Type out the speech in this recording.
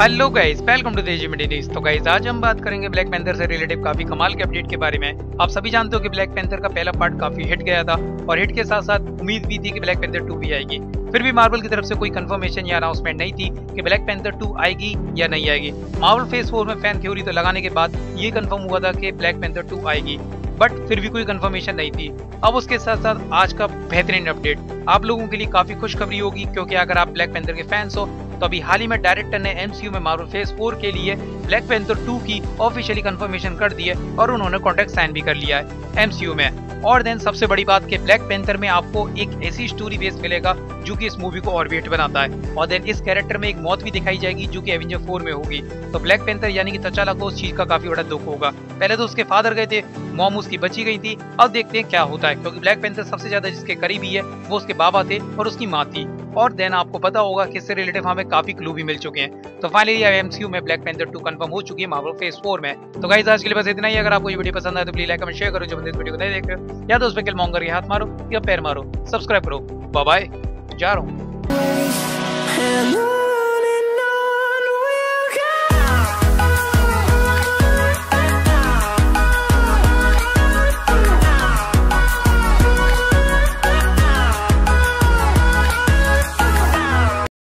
Hello guys welcome to देजी news तो guys आज हम बात करेंगे ब्लैक पैंथर से रिलेटेड काफ़ी कमाल के अपडेट के बारे में। आप सभी जानते हो कि ब्लैक पैंथर का पहला पार्ट काफ़ी हिट गया था और हिट के साथ साथ उम्मीद भी थी कि ब्लैक पैंथर 2 भी आएगी। फिर भी मार्वल की तरफ़ से कोई कंफर्मेशन या अनाउंसमेंट नहीं थी कि ब्लैक पैंथर 2 आएगी या नहीं आएगी। मार्वल फेस फोर में फ़ैन थ्योरी तो लगाने के बाद ये कंफर्म हुआ था कि ब्लैक पैंथर टू आएगी। बट फिर भी कोई कंफर्मेशन नहीं थी। अब उसके साथ साथ आज का बेहतरीन अपडेट आप लोगों के लिए काफ़ी खुशखबरी होगी क्योंकि अगर आप ब्लैक पेंथर के फैंस हो तो अभी हाल ही में डायरेक्टर ने एमसीयू में मार्वल फ़ेज़ फोर के लिए ब्लैक पेंथर टू की ऑफिशियली कंफर्मेशन कर दी है और उन्होंने कॉन्ट्रैक्ट साइन भी कर लिया है एमसीयू में। और देन सबसे बड़ी बात कि ब्लैक पेंथर में आपको एक ऐसी स्टोरी बेस मिलेगा जो कि इस मूवी को और बनाता है। और देन इस कैरेक्टर में एक मौत भी दिखाई जाएगी जो कि एवेंजर फोर में होगी। तो ब्लैक पेंथर यानी कि तचाला को उस चीज़ का काफ़ी बड़ा दुख होगा। पहले तो उसके फादर गए थे मॉम उसकी बची गई थी। अब देखते हैं क्या होता है, क्योंकि ब्लैक पेंथर सबसे ज़्यादा जिसके करीबी है, वो उसके बाबा थे और उसकी माँ थी। और देन आपको पता होगा कि इससे रिलेटिव हमें काफ़ी क्लू भी मिल चुके हैं। तो फाइनली एमसीयू में ब्लैक पेंथर 2 कंफर्म हो चुकी है मार्वल फ़ेज़ फोर में। तो गाइस आज के लिए बस इतना ही। अगर आपको ये वीडियो पसंद आए तो प्लीज़ लाइक कमेंट शेयर करो। जो बंदे इस वीडियो को नहीं देख रहे हो, या तो उस पर किल हाथ मारो, या पैर मारो सब्सक्राइब करो। बाय जा रहा हूँ।